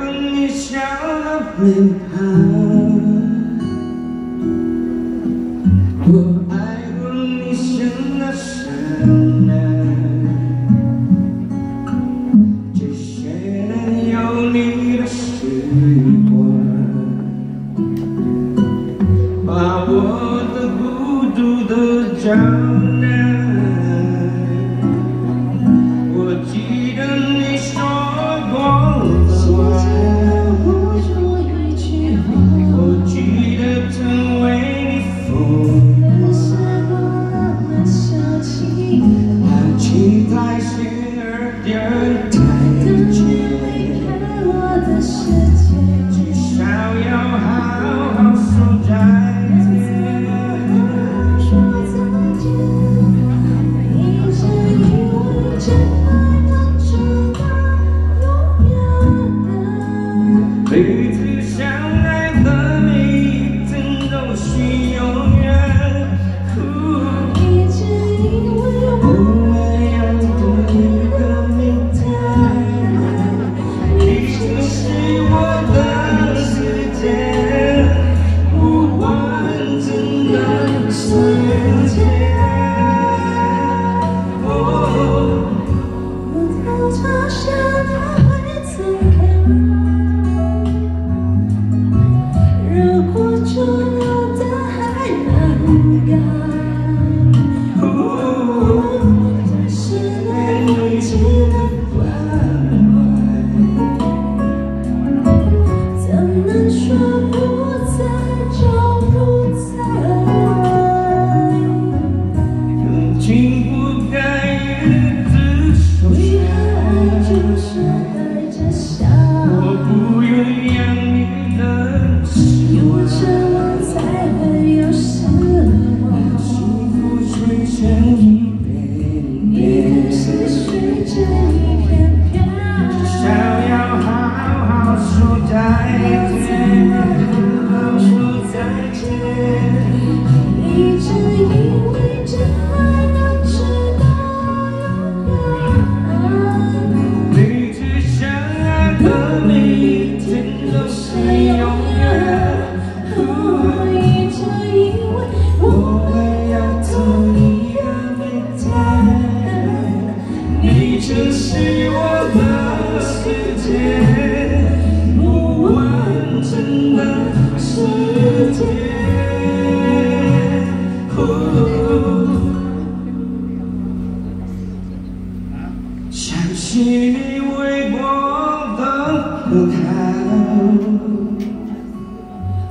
你笑了，面庞。才心儿点灯去离看我的世界至少要好好说再见说再见不见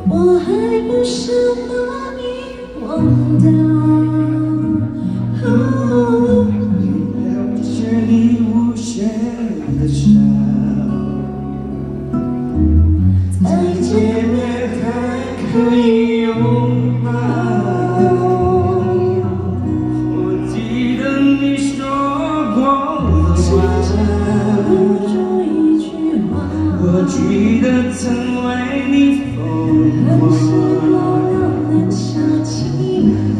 我还不想把你忘掉了解你的。再见面还可以用。记得曾为你疯狂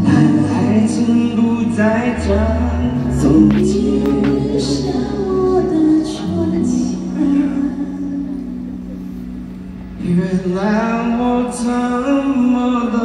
但爱情不再讲从我的前原谅我怎么了？